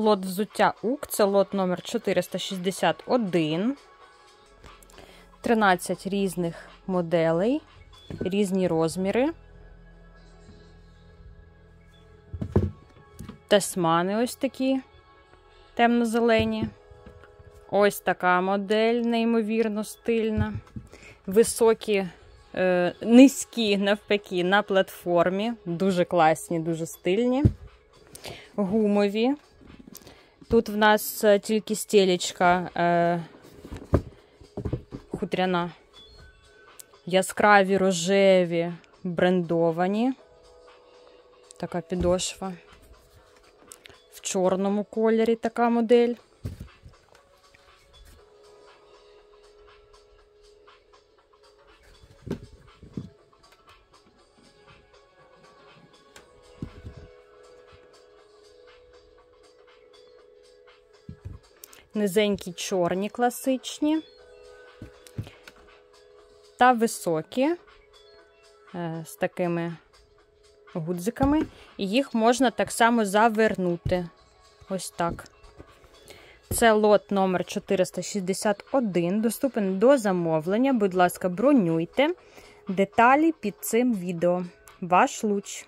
Лот взуття УК, це лот номер 461. 13 різних моделей, різні розміри. Тесмани ось такі темно-зелені. Ось така модель, неймовірно стильна. Високі, е, низькі, навпаки, на платформі. Дуже класні, дуже стильні. Гумові. Тут в нас е, тільки стілечка е, хутряна. Яскраві рожеві, брендовані. Така підошва. В чорному кольорі така модель. Низенькі чорні класичні та високі е, з такими гудзиками, і їх можна так само завернути. Ось так. Це лот номер 461, доступен до замовлення. Будь ласка, бронюйте деталі під цим відео. Ваш луч.